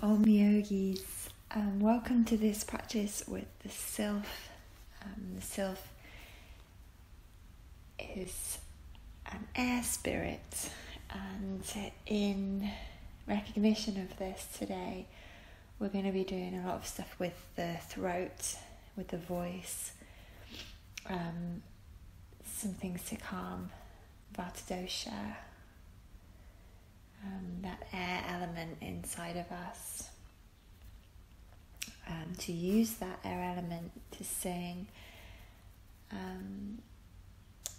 Om Yogis, um, welcome to this practice with the Sylph. Um, the Sylph is an air spirit, and in recognition of this today, we're going to be doing a lot of stuff with the throat, with the voice, um, some things to calm Vata dosha um, that air element inside of us. Um, to use that air element to sing. Um,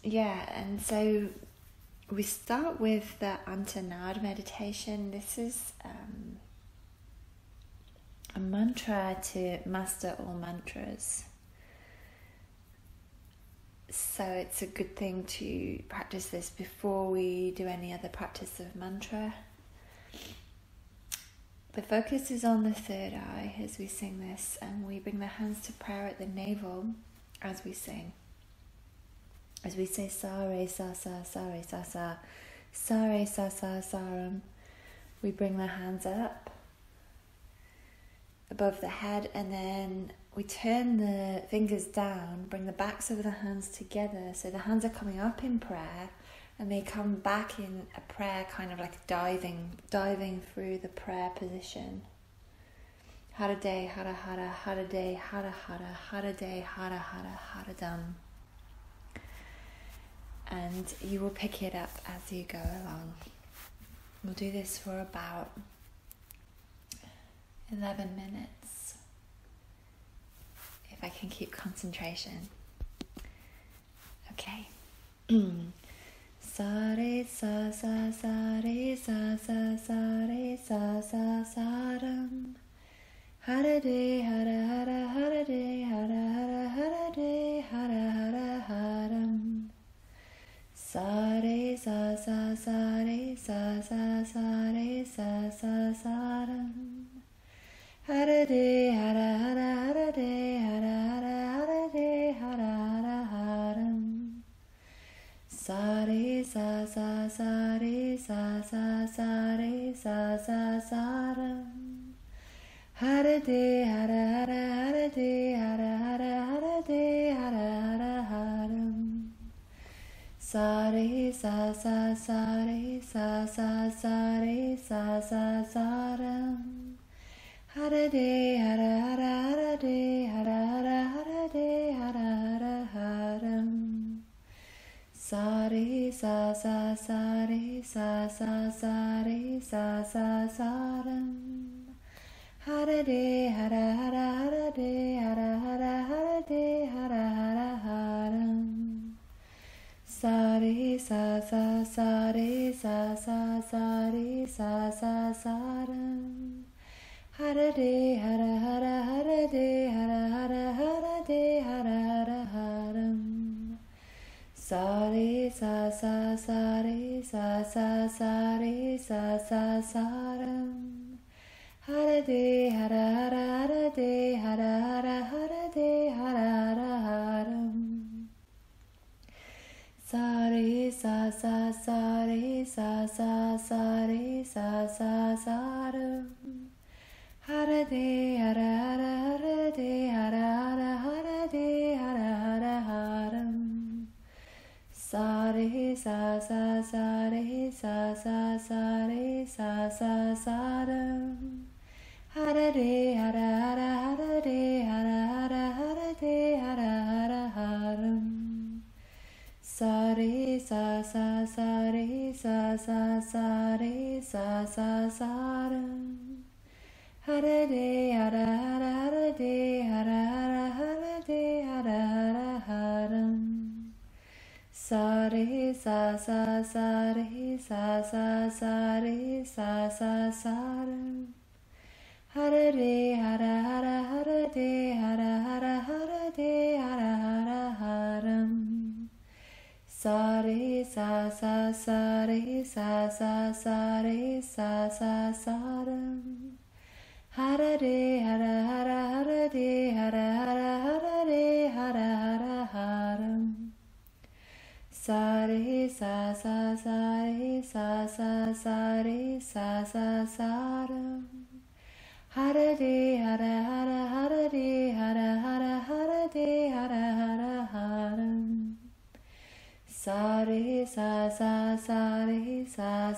yeah, and so we start with the Antar Naad meditation. This is um, a mantra to master all mantras. So it's a good thing to practice this before we do any other practice of mantra. The focus is on the third eye as we sing this, and we bring the hands to prayer at the navel as we sing. As we say sa re sa sa sa re sa sa sa re sa sa saram, we bring the hands up above the head and then we turn the fingers down, bring the backs of the hands together so the hands are coming up in prayer and they come back in a prayer kind of like diving diving through the prayer position. Hara day, hara hara, hara day, hara hara, hara day, hara hara, hara dam. And you will pick it up as you go along. We'll do this for about 11 minutes can keep concentration. Okay. sa re sa sa sa re sa sa sa re sa sa sa. Hara de hara hara hara de hara hara hara de hara hara haram. Sa re sa sa sa re sa sa sa re sa sa sa. Haram. Sa sa sa re sa sa sa re sa sa sa ram. Hara de hara hara hara de hara hara hara de hara hara haram. Sa re sa sa sa re sa sa sa re sa sa sa ram. Hara de hara hara hara de hara hara hara de hara hara haram. Sa re sa sa sa re sa sa sa re sa sa sa ram. Hara de hara hara hara de hara hara hara de hara hara haram. Sa re sa sa sa re sa sa sa re sa sa sa ram. Hara de hara hara hara de hara hara hara de hara hara haram. Sa re sa sa sa re sa sa sa re sa sa sa ram. Hara de hara hara hara de hara hara hara de hara hara haram. Sa re sa sa sa re sa sa sa re sa sa sa ram. Hara de hara hara sa sa sa sa sa re sa sa sa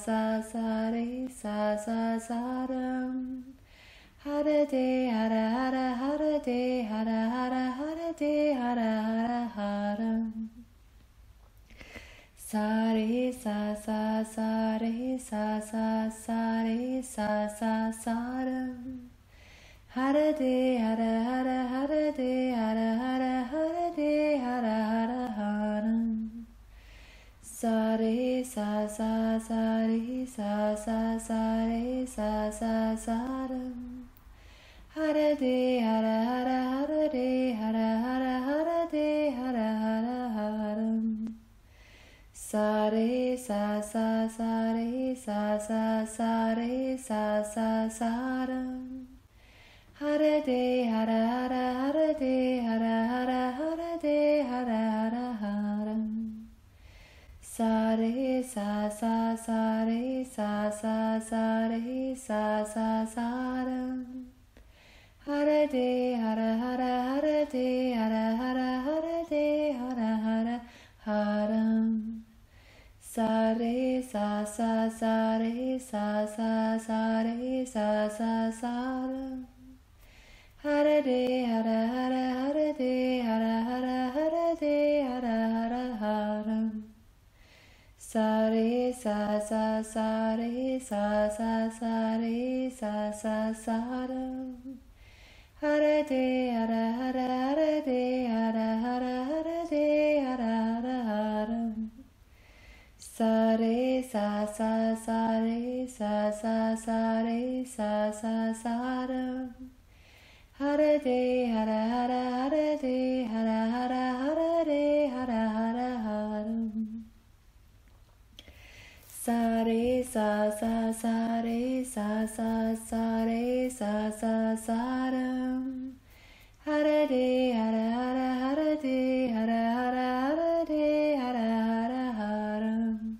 sa sa re sa sa sa ram. Hara de hara hara hara de hara hara hara de hara hara haram. Sa re sa sa sa re sa sa sa re sa sa sa Hara de hara hara hara de hara hara hara de hara hara haram. Sa re sa sa sa re sa sa sa re sa sa sa ram. Hara de hara hara hara de hara hara hara de hara hara haram. Sa re sa sa sa re sa sa sa re sa sa sa ram. Hara de hara hara hara de hara hara hara de hara hara haram. Sa re sa sa sa re sa sa sa re sa sa sa. Hara de hara hara hara de hara hara hara de hara hara haram. Sa re sa sa sa re sa sa sa re sa sa sa Hara de hara hara hara de hara hara hara de hara hara haram. Sa re sa sa sa re sa sa sa re sa sa sa ram. Hara de hara hara hara de hara hara hara de hara hara haram. Sa re sa sa sa re sa sa sa re sa sa sa ram. Hara de hara hara hara de hara hara hara de hara hara haram.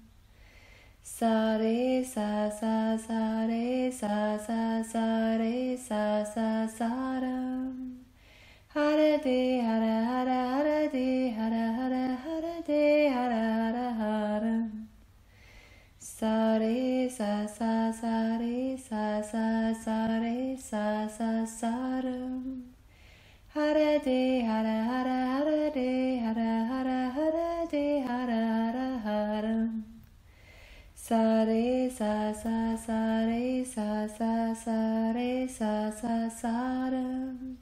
Sa re sa sa sa re sa sa sa re sa sa sa ram. Hara de hara hara hara de hara hara hara de hara hara haram. Sa re sa sa sa re sa sa sa re sa sa sa ram. Hara de hara hara hara de hara hara hara de hara hara haram. Sa re sa sa sa re sa sa sa re sa sa sa ram.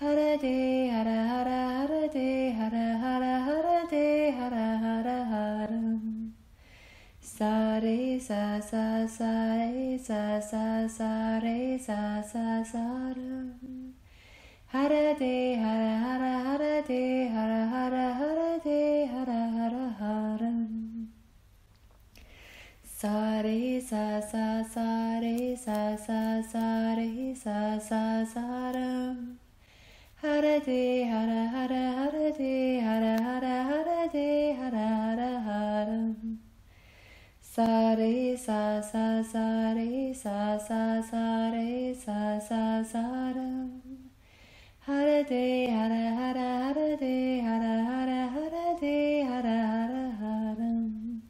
Hara de hara hara hara de hara hara hara Sa re sa sa sa re sa sa sa re sa sa sa ram. Hara de hara hara hara de hara hara hara de hara hara haram. Sa re sa sa sa re sa sa sa re sa sa sa ram. Hara de hara hara hara de hara hara hara de hara hara haram. Sa re sa sa sa re sa sa sa re sa sa sa ram. Hara de hara hara hara de hara hara hara de hara hara haram.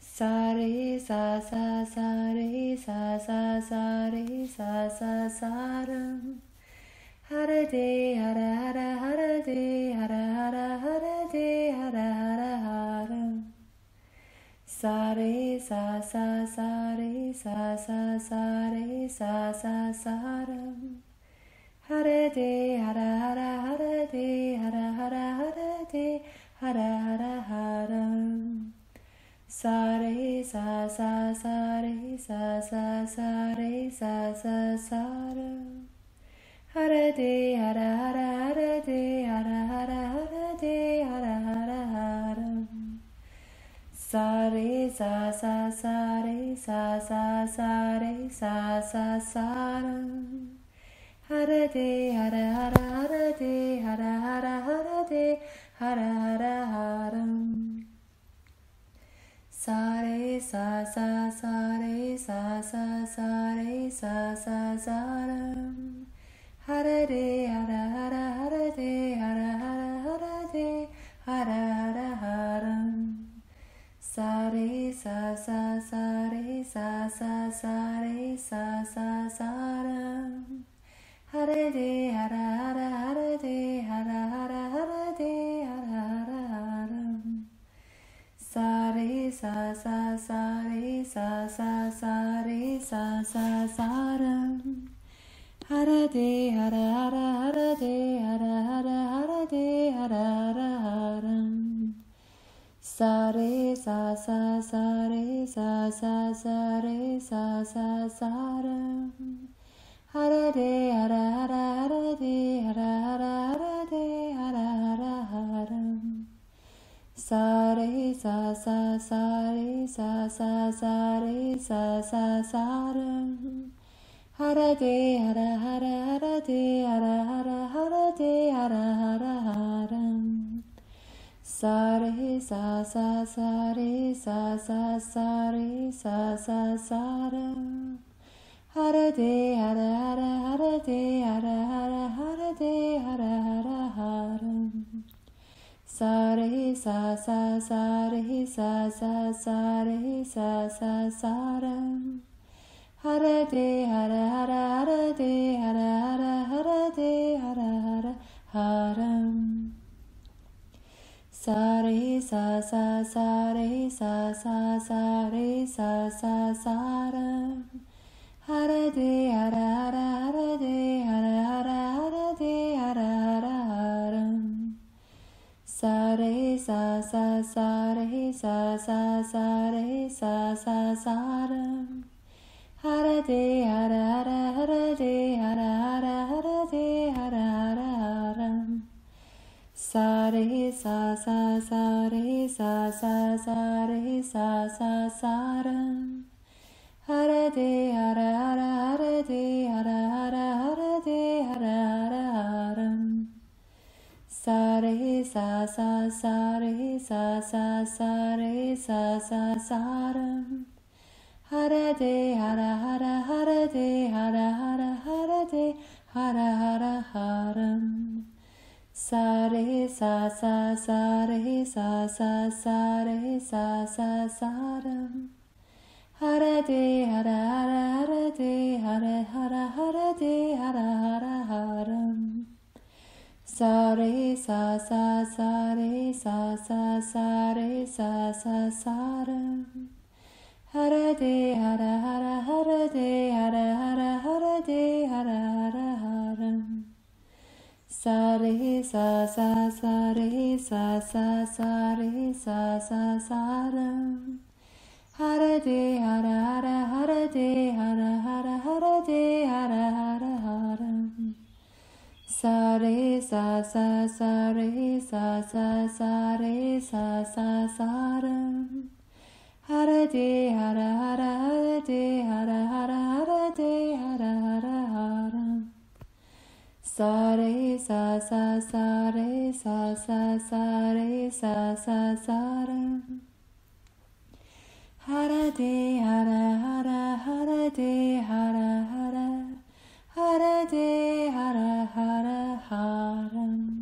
Sa re sa sa sa re sa sa sa re sa sa sa ram. Hara de hara hara hara de hara hara hara de hara hara haram. Sa re sa sa sa re sa sa sa re sa sa sa ram. Hara de hara hara hara de hara hara hara de hara hara haram. Sa re sa sa sa re sa sa sa re sa sa sa ram. Hara de hara hara hara de hara hara hara de hara hara haram sa re sa sa sa re sa sa sa re sa sa sa ra hara de hara hara hara de hara hara hara de hara hara hara sa re sa sa sa re sa sa sa re sa sa sa ra hara de hara hara hara de hara hara hara de hara hara hara sa re sa sa sa re sa sa sa re sa sa sa ra hare de hara hara hare de hara hara hare de hara hara hara sa re sa sa sa re sa sa sa re sa sa sa ra hare de hara hara hare de hara hara hare de hara hara hara Sa re sa sa sa re sa sa sa re sa sa sa ram. Hara de hara hara hara de hara hara hara de hara hara haram. Sa re sa sa sa re sa sa sa re sa sa sa ram. Hara de hara hara hara de hara hara hara de hara hara haram. Sa re sa sa sa re sa sa sa re sa sa sa ram. Hara de hara hara hara de hara hara hara de hara hara haram. Sa re sa sa sa re sa sa sa re sa sa sa ram. Hara de hara hara hara de hara hara hara de hara hara haram. Sa re sa sa sa re sa sa sa re sa sa sa ram. Hara de hara hara hara de hara hara hara de hara hara haram. Sa re sa sa sa re sa sa sa re sa sa sa ram. Hara de hara hara hara de hara hara hara Sa re sa sa sa re sa sa sa re sa sa sa ram. Hara de hara hara hara de hara hara hara de hara hara haram. Sa re sa sa sa re sa sa sa re sa sa sa ram. Hara de hara hara hara de hara hara hara de hara hara haram. Sa re sa sa sa re sa sa sa re sa sa sa ram. Hara de hara hara hara de hara hara hara de hara hara haram. Sa re sa sa sa re sa sa sa re sa sa sa ram. Hara de hara hara hara de hara hara hara de hara hara haram. Sa re sa sa sa re sa sa sa re sa sa sa ram. Hara de hara hara hara de hara hara hara de hara hara haram. Sa re sa sa sa re sa sa sa re sa sa sa ram. Hara de hara hara hara de hara hara hara de hara hara haram. Sa re sa sa sa re sa sa sa re sa sa sa ram hara de hara hara hara de hara hara haram.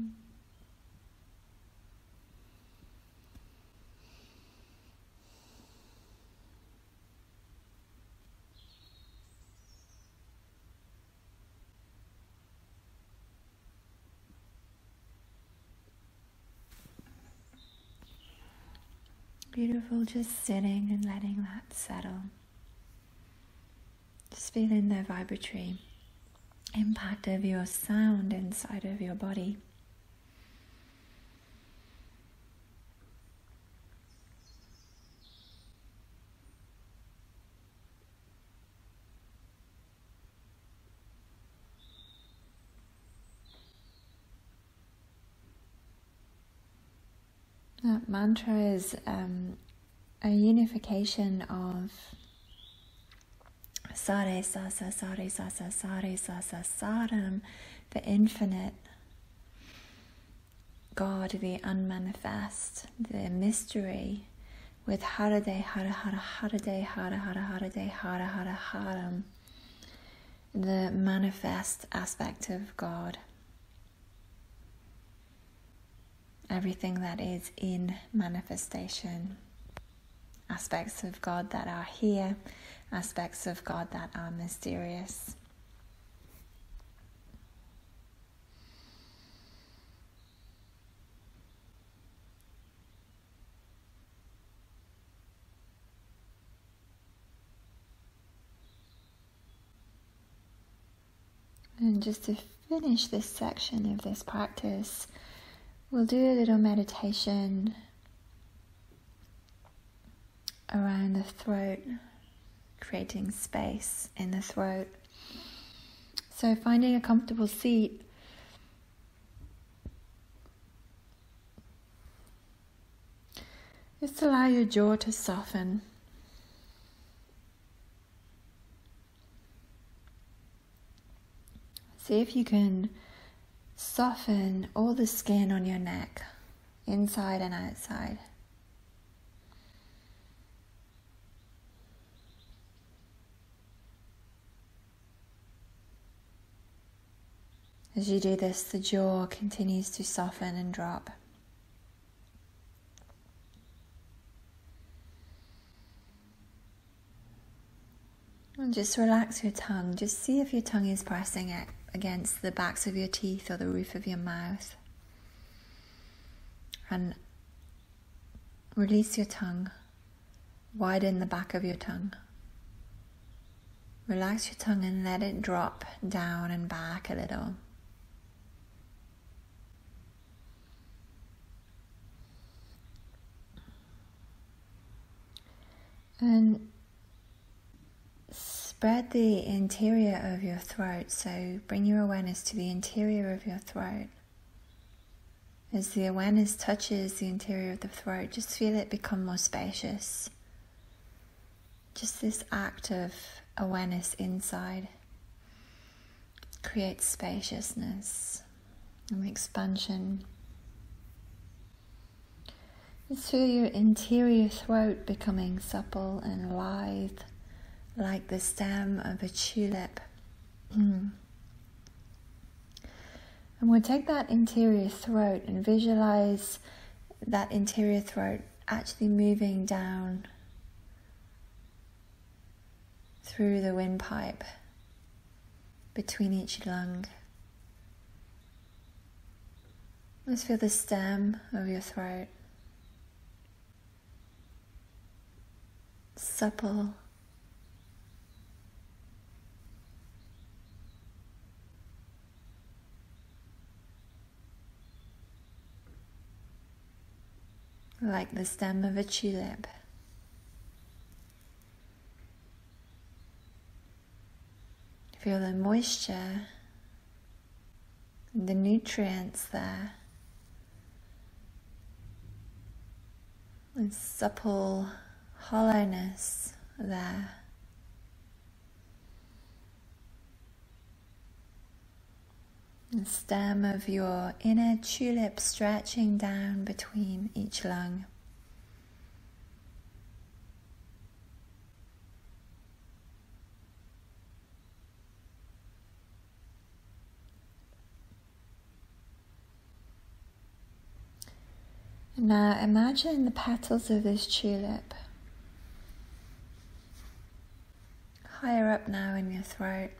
Beautiful, just sitting and letting that settle. Just feeling the vibratory impact of your sound inside of your body. That mantra is um, a unification of sare sa sa sare sa sa sare sa sa saram, the infinite God, the unmanifest, the mystery, with harade hara hara harade hara hara harade hara hara haram, the manifest aspect of God. everything that is in manifestation, aspects of God that are here, aspects of God that are mysterious. And just to finish this section of this practice, we'll do a little meditation around the throat, creating space in the throat. So, finding a comfortable seat. Just allow your jaw to soften. See if you can soften all the skin on your neck, inside and outside. As you do this, the jaw continues to soften and drop. And just relax your tongue. Just see if your tongue is pressing it against the backs of your teeth or the roof of your mouth. And release your tongue. Widen the back of your tongue. Relax your tongue and let it drop down and back a little. And spread the interior of your throat. So bring your awareness to the interior of your throat. As the awareness touches the interior of the throat, just feel it become more spacious. Just this act of awareness inside creates spaciousness and expansion. Just feel your interior throat becoming supple and lithe, like the stem of a tulip. Mm. And we'll take that interior throat and visualize that interior throat actually moving down through the windpipe between each lung. Let's feel the stem of your throat. supple. Like the stem of a tulip. Feel the moisture, the nutrients there. And supple hollowness there. The stem of your inner tulip stretching down between each lung. Now imagine the petals of this tulip higher up now in your throat.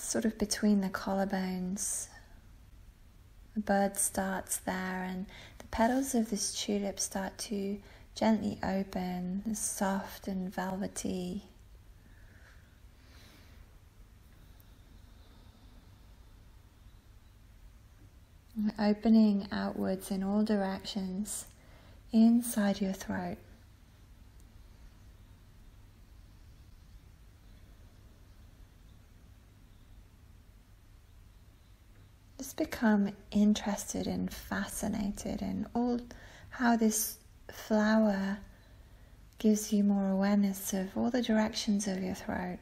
Sort of between the collarbones. The bud starts there, and the petals of this tulip start to gently open, soft and velvety. Opening outwards in all directions inside your throat. Just become interested and fascinated in all how this flower gives you more awareness of all the directions of your throat.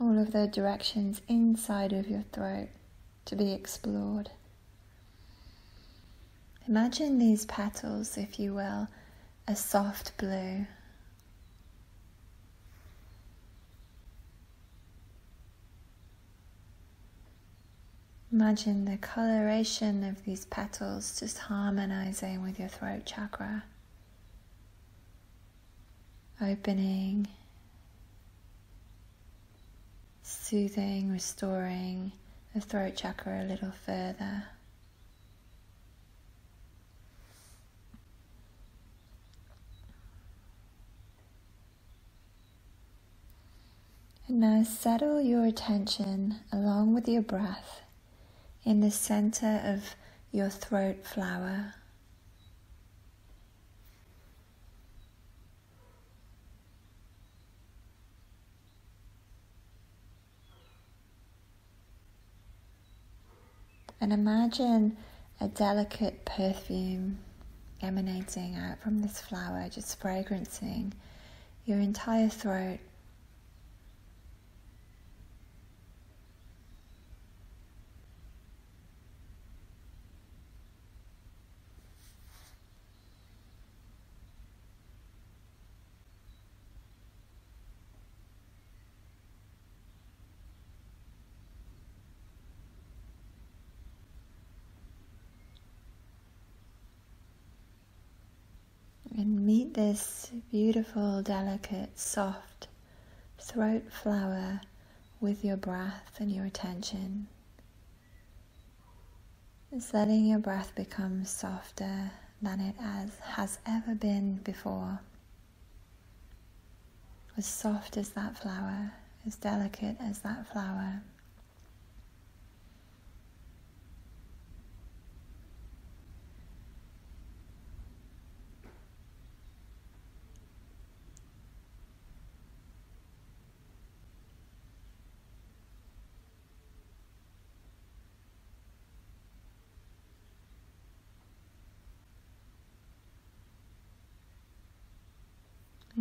All of the directions inside of your throat to be explored. Imagine these petals, if you will, a soft blue. Imagine the coloration of these petals just harmonizing with your throat chakra, opening, soothing, restoring the throat chakra a little further. And now settle your attention along with your breath in the center of your throat flower. And imagine a delicate perfume emanating out from this flower, just fragrancing your entire throat. And meet this beautiful, delicate, soft throat flower with your breath and your attention. It's letting your breath become softer than it has, has ever been before. As soft as that flower, as delicate as that flower.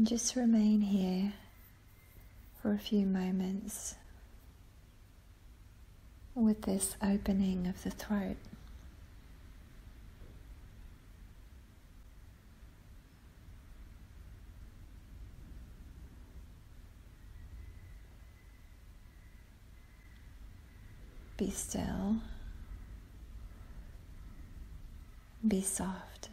And just remain here for a few moments with this opening of the throat. Be still. Be soft.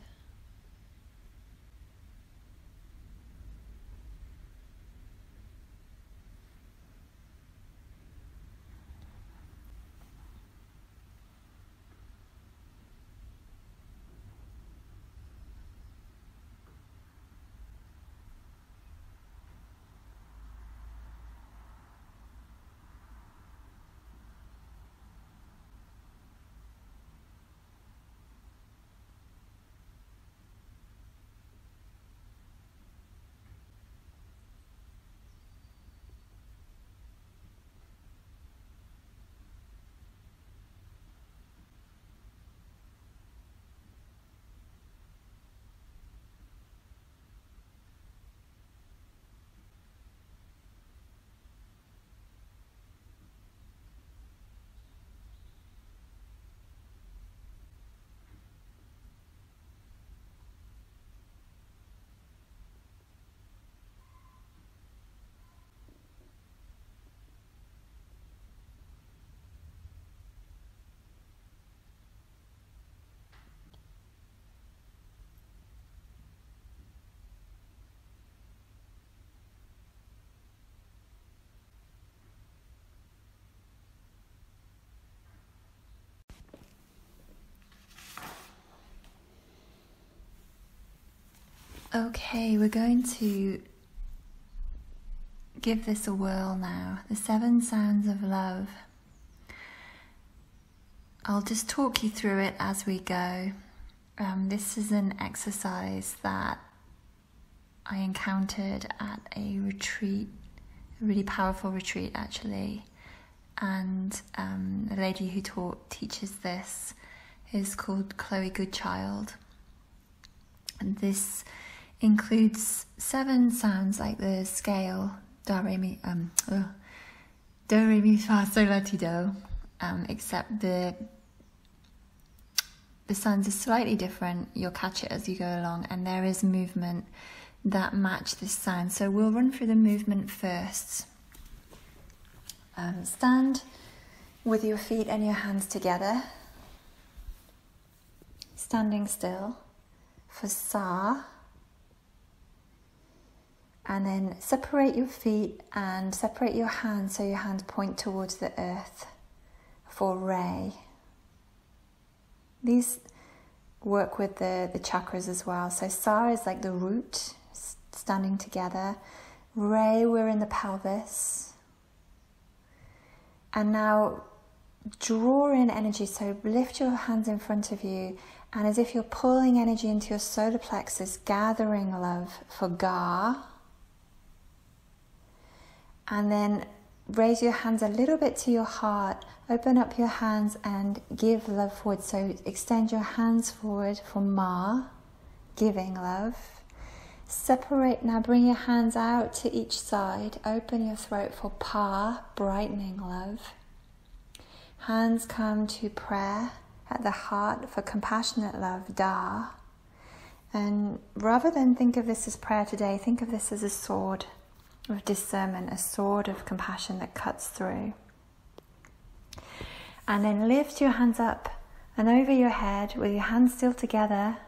Okay, we're going to give this a whirl now. The seven sounds of love. I'll just talk you through it as we go. Um, this is an exercise that I encountered at a retreat, a really powerful retreat actually. And um, the lady who taught teaches this is called Chloe Goodchild. And this includes seven sounds like the scale do re mi um oh, do re mi fa sol la ti do um, except the the sounds are slightly different. You'll catch it as you go along and there is movement that match this sound. So we'll run through the movement first. Um, stand with your feet and your hands together. Standing still for sa and then separate your feet and separate your hands so your hands point towards the earth for Ray. These work with the, the chakras as well. So Sa is like the root standing together. Ray, we're in the pelvis. And now draw in energy. So lift your hands in front of you, and as if you're pulling energy into your solar plexus, gathering love for Ga. And then raise your hands a little bit to your heart. Open up your hands and give love forward. So extend your hands forward for Ma, giving love. Separate now, bring your hands out to each side. Open your throat for Pa, brightening love. Hands come to prayer at the heart for compassionate love, Da. And rather than think of this as prayer today, think of this as a sword of discernment, a sword of compassion that cuts through. And then lift your hands up and over your head with your hands still together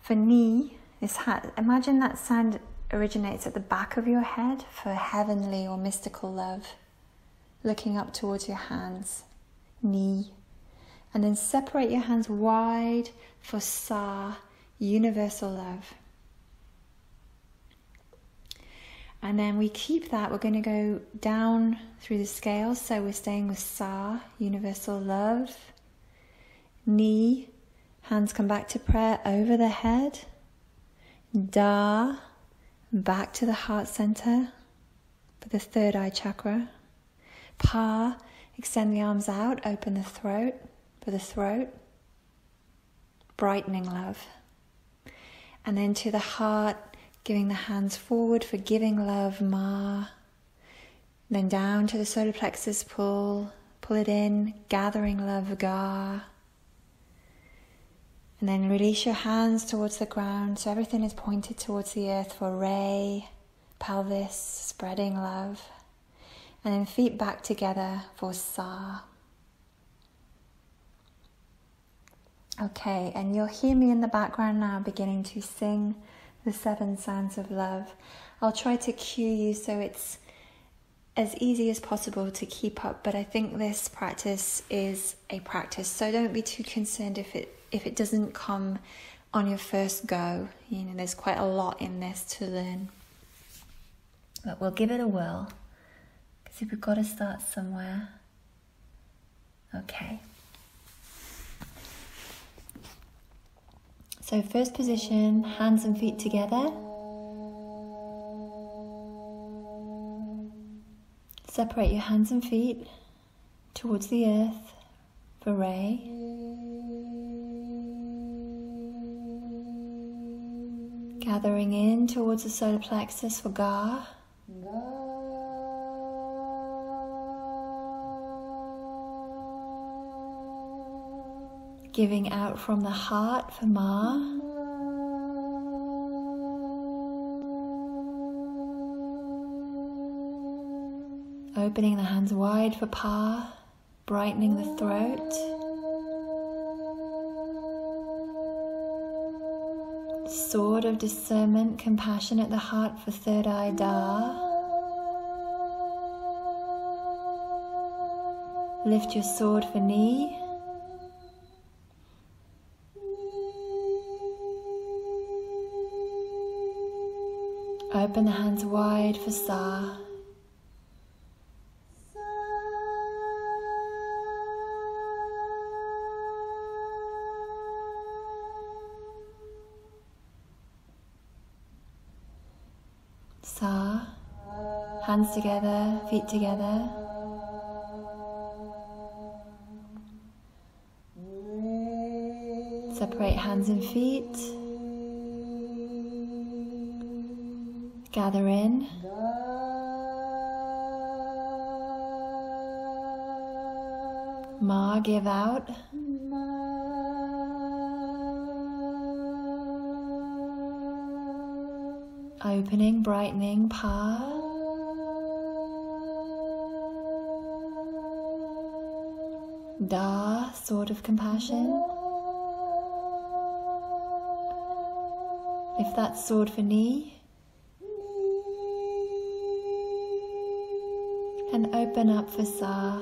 for Ni. This hat, imagine that sound originates at the back of your head for heavenly or mystical love, looking up towards your hands. Ni. And then separate your hands wide for Sa, universal love. And then we keep that. We're going to go down through the scales. So we're staying with Sa, universal love. Ni, hands come back to prayer over the head. Da, back to the heart center for the third eye chakra. Pa, extend the arms out, open the throat for the throat. Brightening love. And then to the heart, Giving the hands forward for giving love, Ma. Then down to the solar plexus, pull, pull it in, gathering love, Ga. And then release your hands towards the ground so everything is pointed towards the earth for Re, pelvis, spreading love. And then feet back together for Sa. Okay, and you'll hear me in the background now beginning to sing the seven sounds of love. I'll try to cue you so it's as easy as possible to keep up, but I think this practice is a practice. So don't be too concerned if it if it doesn't come on your first go. You know, there's quite a lot in this to learn. But we'll give it a whirl. Because we've got to start somewhere. Okay. So, first position, hands and feet together. Separate your hands and feet towards the earth for Ray. Gathering in towards the solar plexus for Ga. Giving out from the heart for Ma. Opening the hands wide for Pa, brightening the throat. Sword of discernment, compassion at the heart for third eye Da. Lift your sword for Ni. Open the hands wide for Sa. Sa. Hands together, feet together. Separate hands and feet. Gather in. Ma, give out. Opening, brightening, Pa. Da, sword of compassion. If that's sword for Ni, open up for Sa.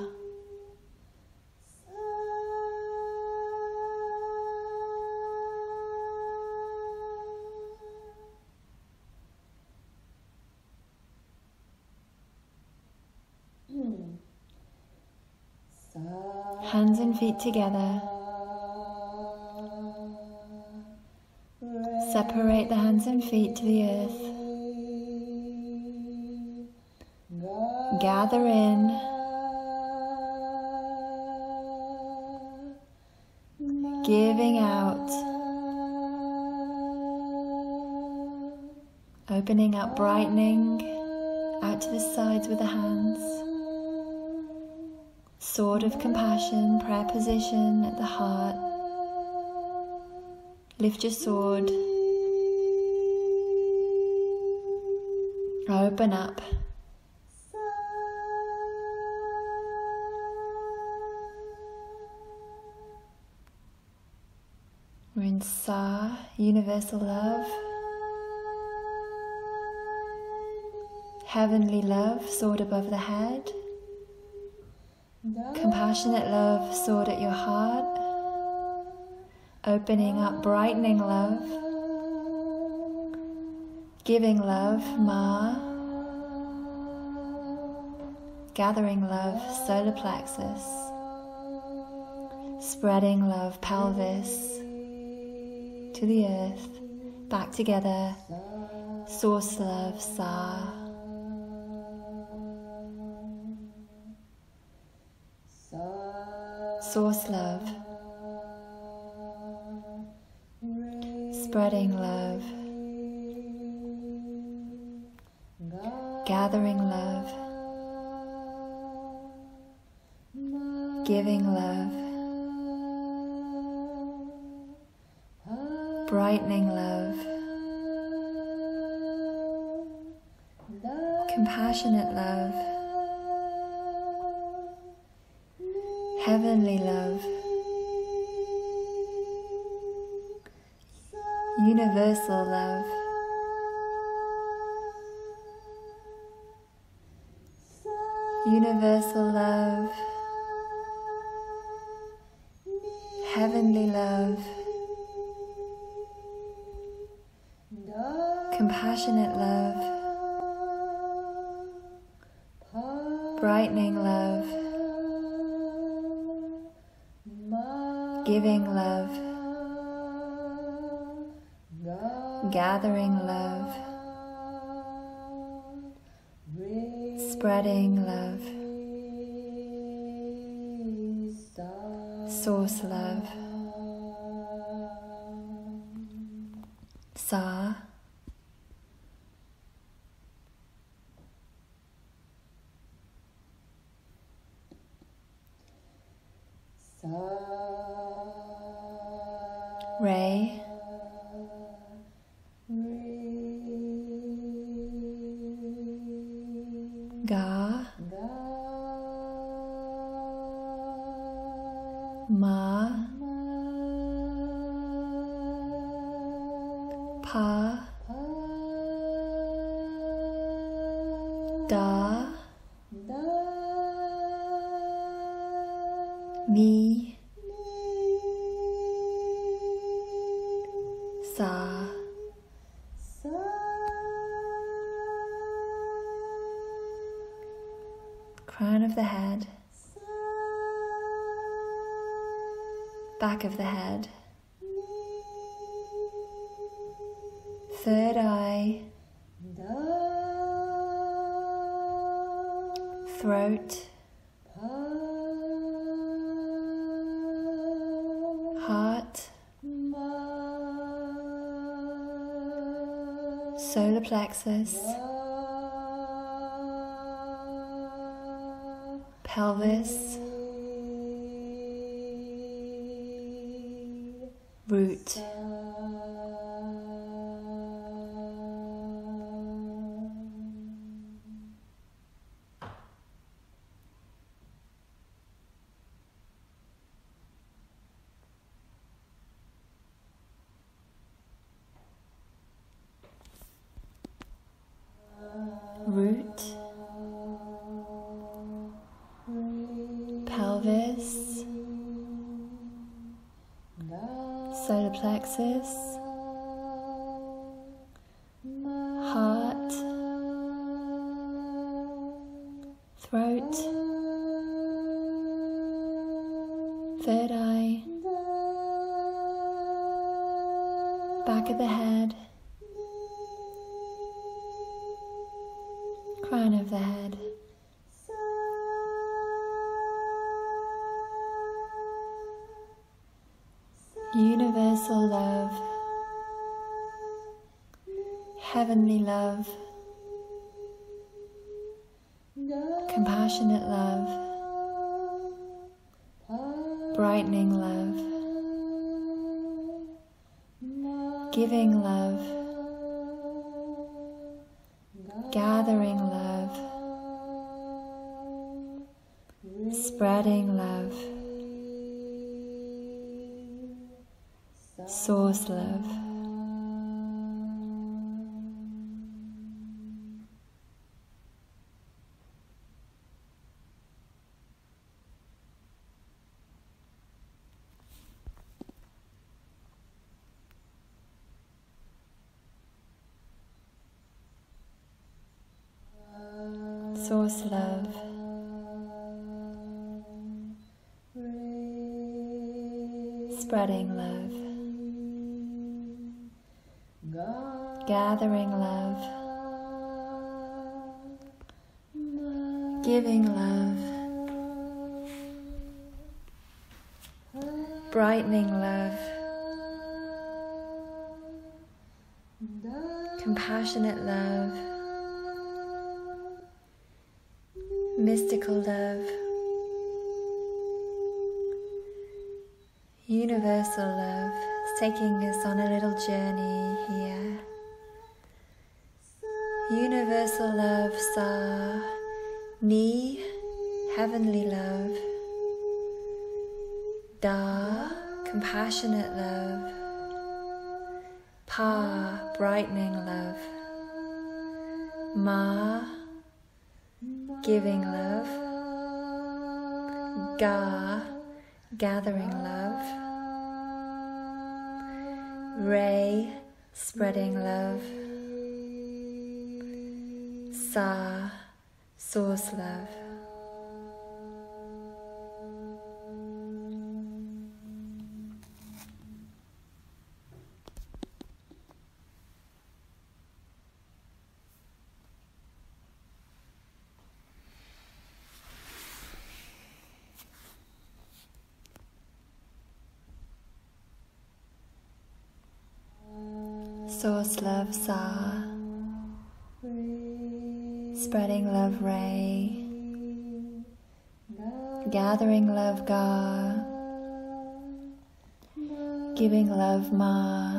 Hands and feet together. Separate the hands and feet to the earth. Gather in. Giving out. Opening up, brightening out to the sides with the hands. Sword of compassion, prayer position at the heart. Lift your sword. Open up. We're in Sa, universal love. Heavenly love, sword above the head. Compassionate love, sword at your heart. Opening up, brightening love. Giving love, Ma. Gathering love, solar plexus. Spreading love, pelvis to the earth, back together. Source love, Sa. Source love. Spreading love. Gathering love. Giving love. Brightening love. Compassionate love. Heavenly love. Universal love. Universal love. Compassionate love. Brightening love. Giving love. Gathering love. Spreading love. Source love. Sa. Back of the head. Third eye. Throat. Heart. Solar plexus. Pelvis. Solar plexus. Mystical love, universal love, is taking us on a little journey here. Universal love, Sa, Ni, heavenly love, Da, compassionate love, Pa, brightening love, Ma, giving love, Ga, gathering love, Re, spreading love, Sa, source love. Giving love Ma,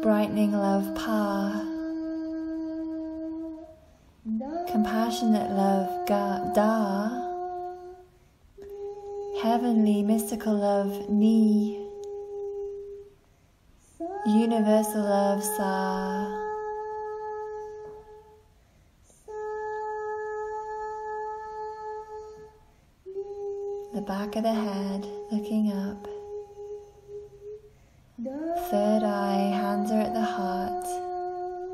brightening love Pa, compassionate love Ga Da, heavenly mystical love Ni. Universal love, Sa. The back of the head looking up. Third eye, hands are at the heart.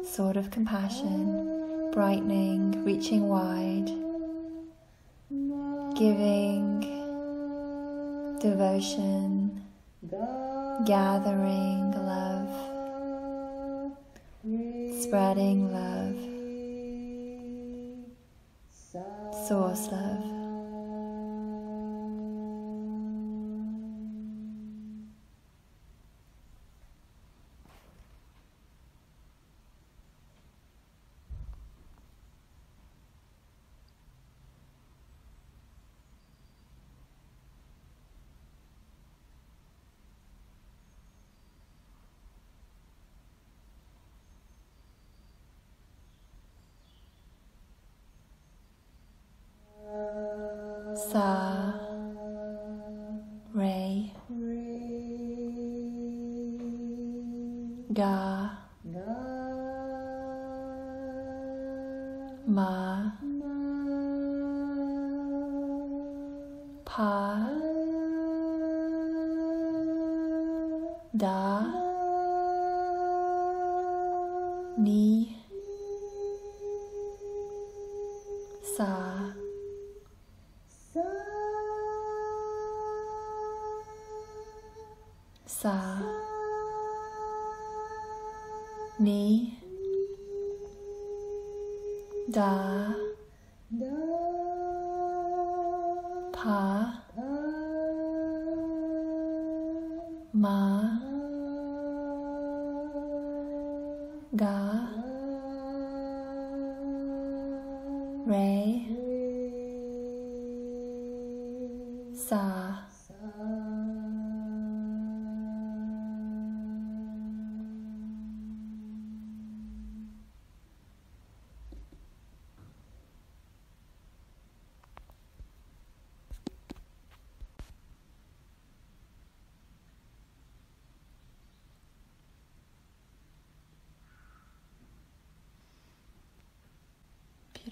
Sword of compassion, brightening, reaching wide. Giving, devotion, gathering love, spreading love, source love.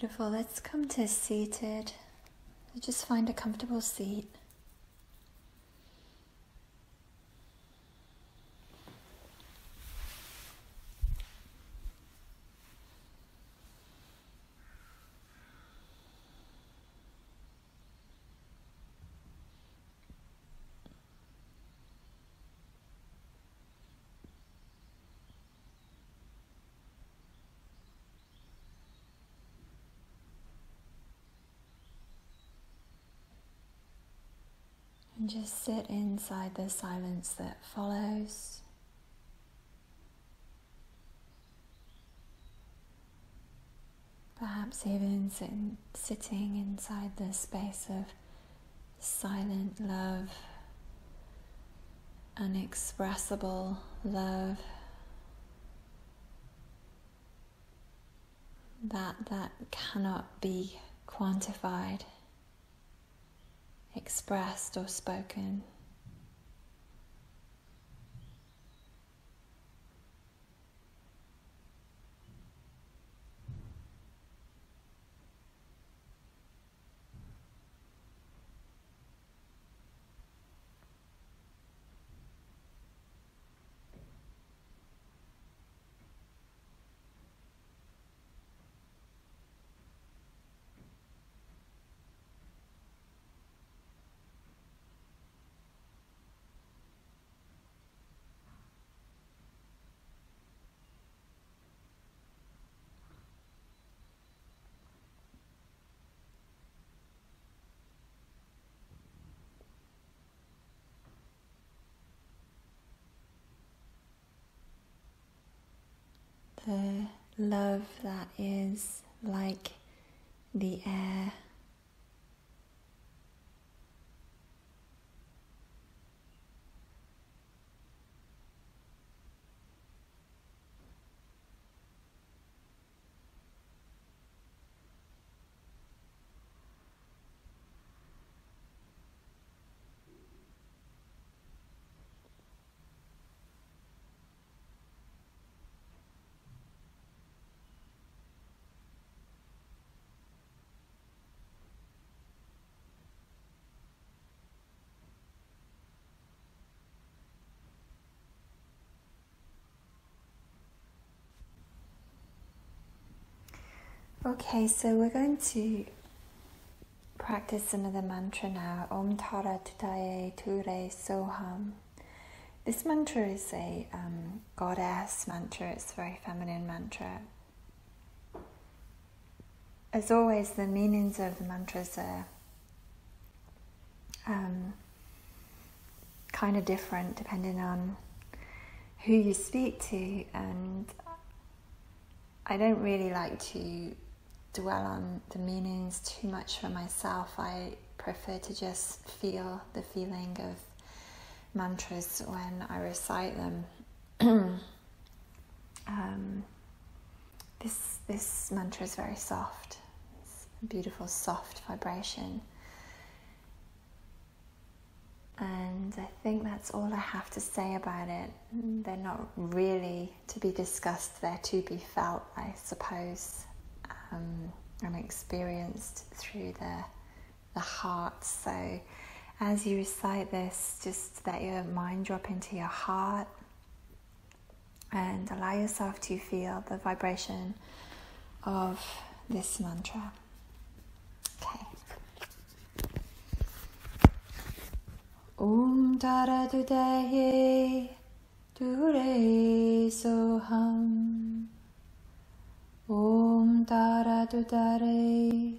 Beautiful. Let's come to seated. Just find a comfortable seat. And just sit inside the silence that follows. Perhaps even sitting inside the space of silent love, unexpressible love. That that cannot be quantified expressed or spoken. the love that is like the air. Okay, so we're going to practice another mantra now. Om Tara Tutaye Ture Soham. This mantra is a um, goddess mantra, it's a very feminine mantra. As always, the meanings of the mantras are um, kind of different depending on who you speak to, and I don't really like to dwell on the meanings too much for myself. I prefer to just feel the feeling of mantras when I recite them. um, this this mantra is very soft. It's a beautiful soft vibration. And I think that's all I have to say about it. They're not really to be discussed, they're to be felt, I suppose um, and experienced through the, the heart. So, as you recite this, just let your mind drop into your heart and allow yourself to feel the vibration of this mantra. Okay. Om Tara Tudaye Dure Soham 옴 다라두다레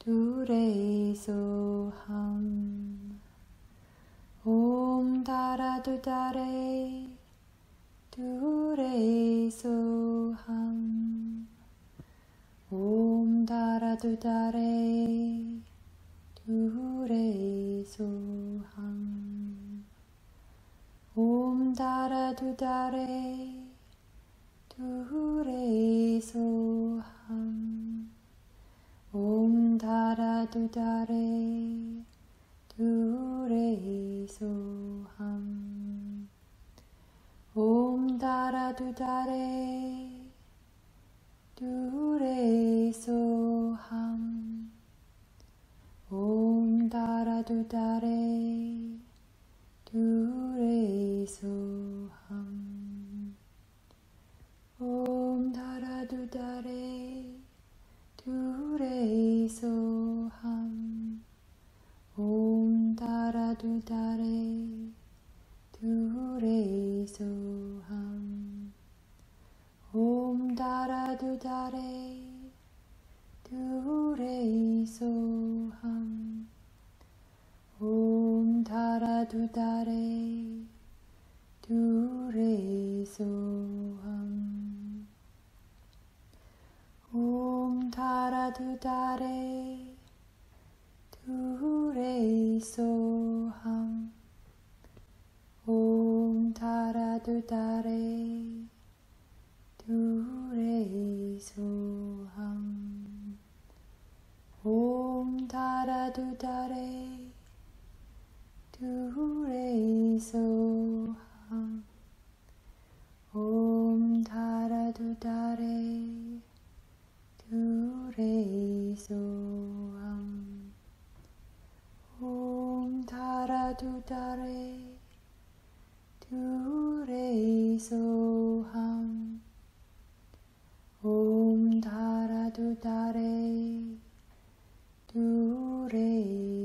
두레소함. 옴 다라두다레 두레소함. 옴 다라두다레 두레소함. 옴 다라두다레 둘의 소함. 옴 달아두 달에 둘의 소함. 옴 달아두 달에 둘의 소함. 옴 달아두 달에 둘의 소함. 옴 다라두다레 두레이소함. 옴 다라두다레 두레이소함. 옴 다라두다레 두레이소함. 옴 다라두다레 두레이소함. Tara Dudare Dure Soham Om Tara Dudare Dure Soham Om Tara Dudare Dure Soham Om Tara Dudare Dure 페이소암 옴 달아두다레 두레이소함 옴 달아두다레 두레이소함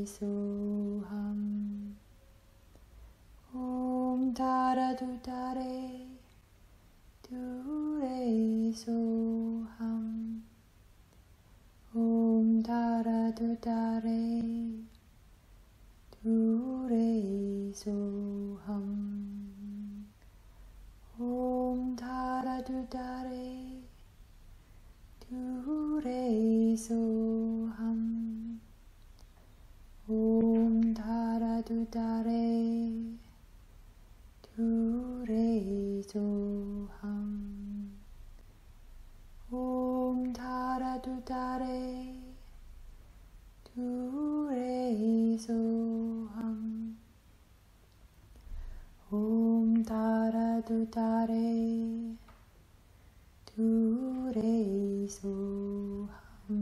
옴 달아두다레 두레이소함 옴 다라 두 다레 두레이 소함. 옴 다라 두 다레 두레이 소함. 옴 다라 두 다레 두레이 소함. Om Tara Dudare Dure Soham Om Tara Dudare Dure Soham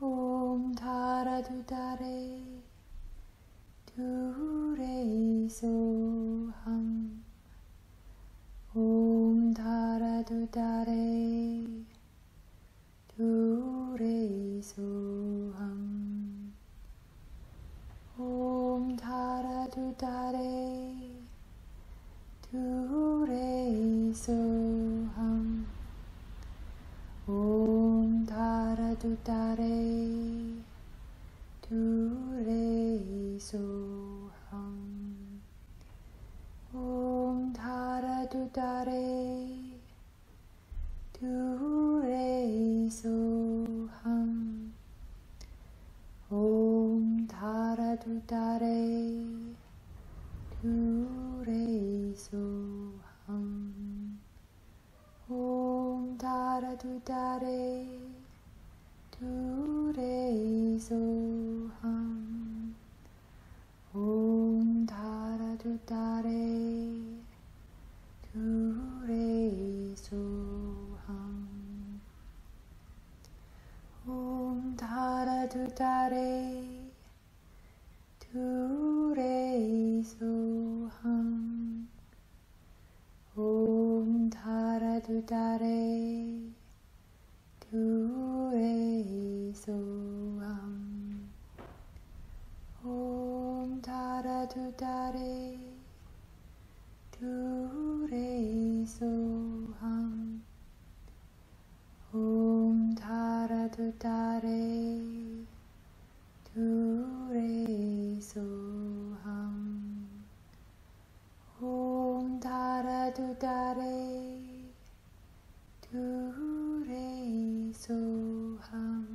Om Tara Dudare du da re, du re so hum. Om da ra du da re, du re so hum. Om da ra du da re, du re so hum. Om da ra du da re. tare tu re soham om tara tu tare tu re soham om tara tu tare tu re soham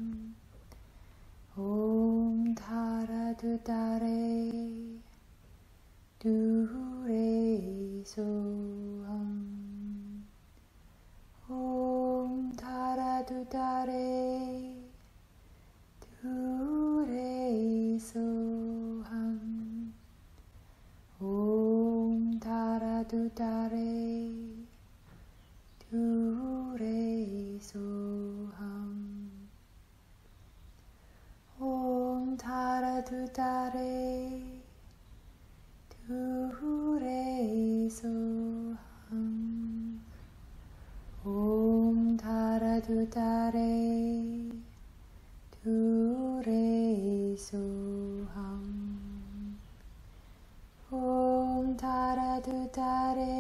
om tara tu tare Du Re So Om Om Tara Du Tare So Om Om Tara Du Tare So Om Om Tara Tare meditaré.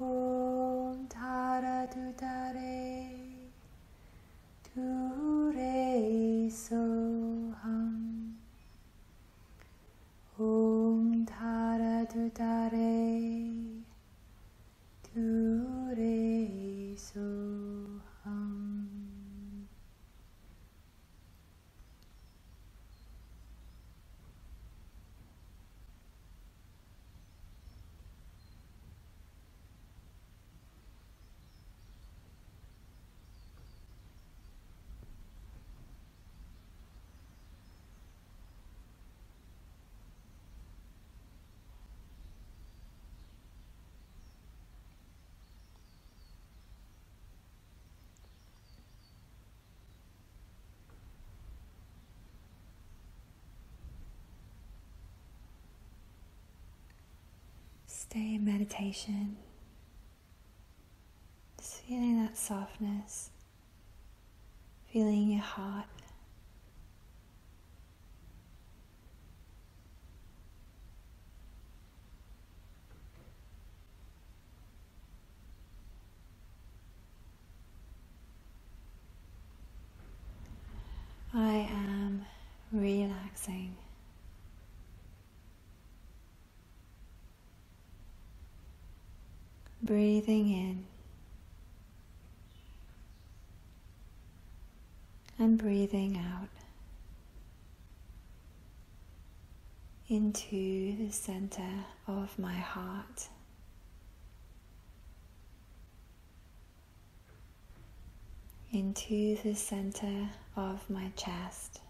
Om Tara Tutare Om Tara Tutare stay in meditation. Just feeling that softness, feeling your heart. I am relaxing. Breathing in and breathing out into the center of my heart. Into the center of my chest.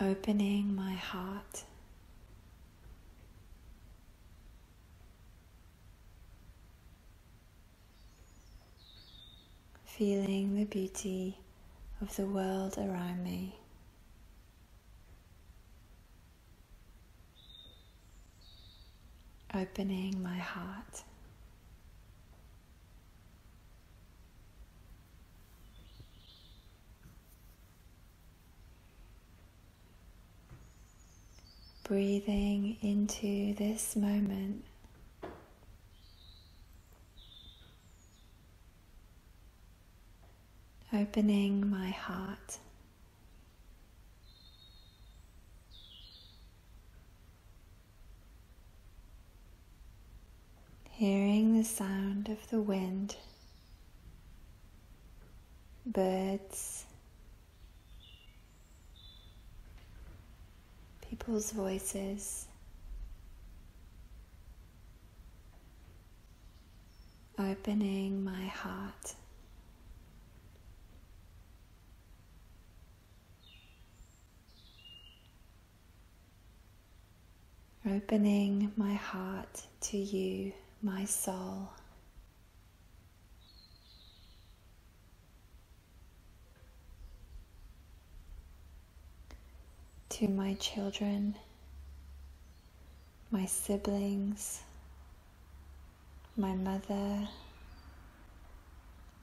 Opening my heart. Feeling the beauty of the world around me. Opening my heart. Breathing into this moment. Opening my heart. Hearing the sound of the wind, birds, people's voices. Opening my heart. Opening my heart to you, my soul. To my children, my siblings, my mother,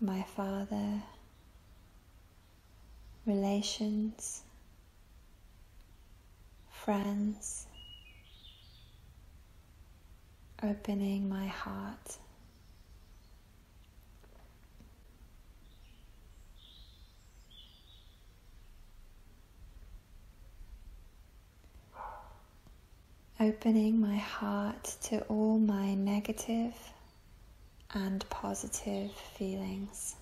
my father, relations, friends, opening my heart. Opening my heart to all my negative and positive feelings.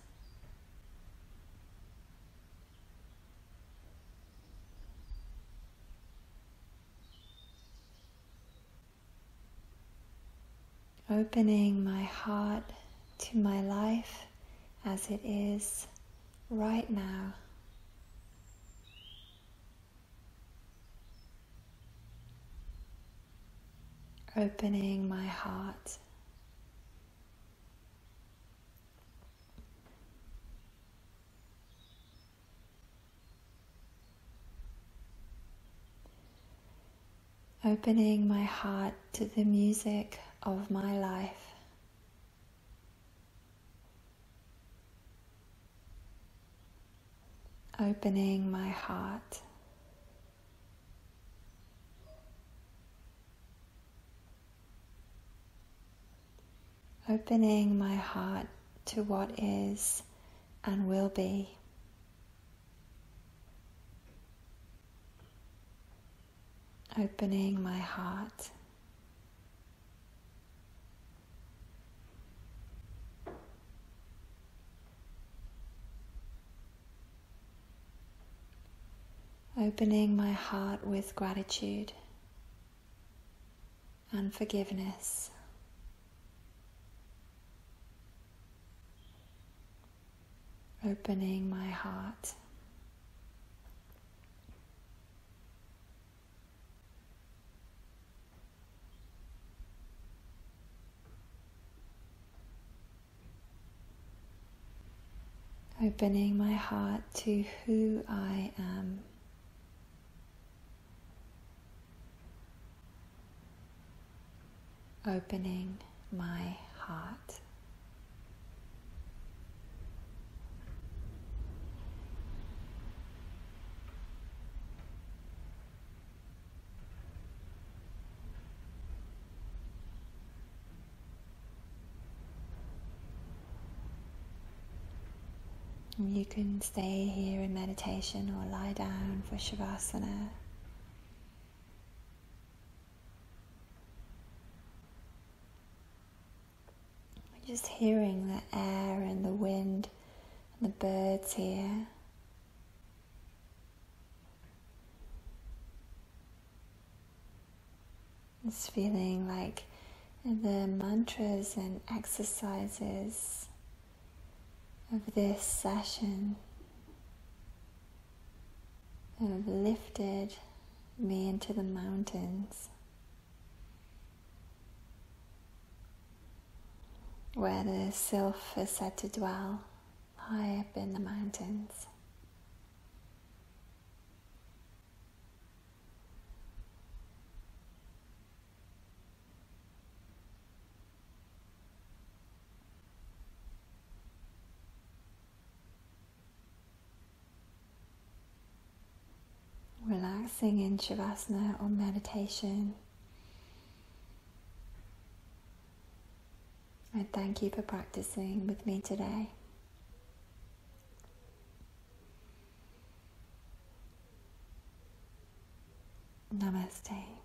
Opening my heart to my life as it is right now. Opening my heart. Opening my heart to the music of my life. Opening my heart. Opening my heart to what is and will be. Opening my heart. Opening my heart with gratitude and forgiveness. Opening my heart. Opening my heart to who I am. Opening my heart. You can stay here in meditation or lie down for Shavasana. Just hearing the air and the wind and the birds here. It's feeling like the mantras and exercises of this session have lifted me into the mountains where the Sylph is said to dwell high up in the mountains. Relaxing in Shavasana or meditation. I thank you for practicing with me today. Namaste.